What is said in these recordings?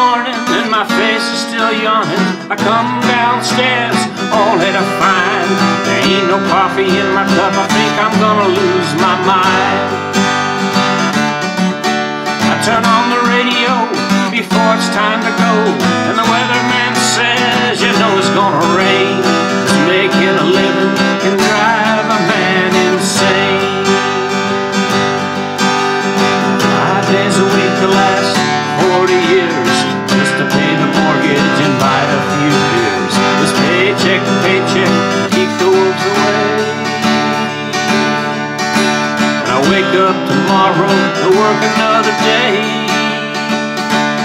morning and my face is still yawning. I come downstairs, all that I find. There ain't no coffee in my cup, I think I'm gonna lose my mind. I turn on wake up tomorrow to work another day.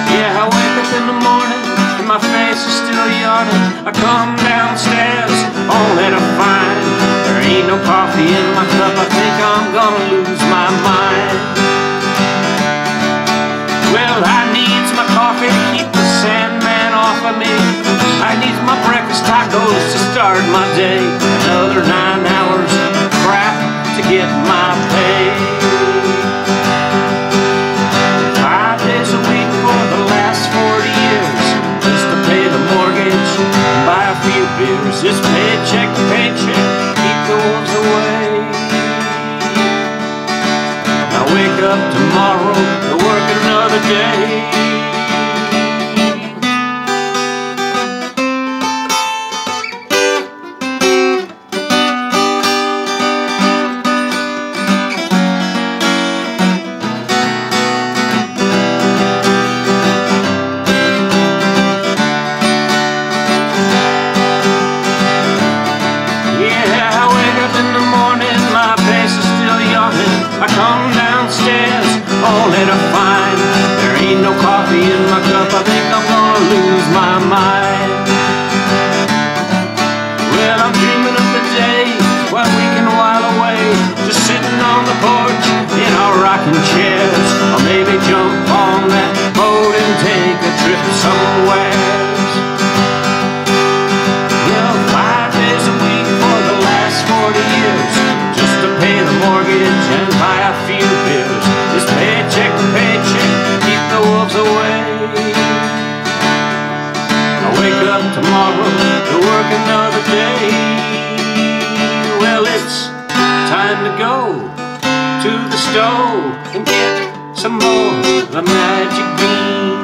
Yeah, I wake up in the morning and my face is still yawning. I come downstairs, all that I find. There ain't no coffee in my cup. I think I'm gonna lose my mind. Well, I needs my coffee to keep the Sandman off of me. I needs my breakfast tacos to start my day. Another nine hours of crap to get my a few beers. This paycheck paycheck, keep the wolves away. I wake up tomorrow to work another day. All that I tomorrow to work another day. Well, it's time to go to the stove and get some more of the magic bean.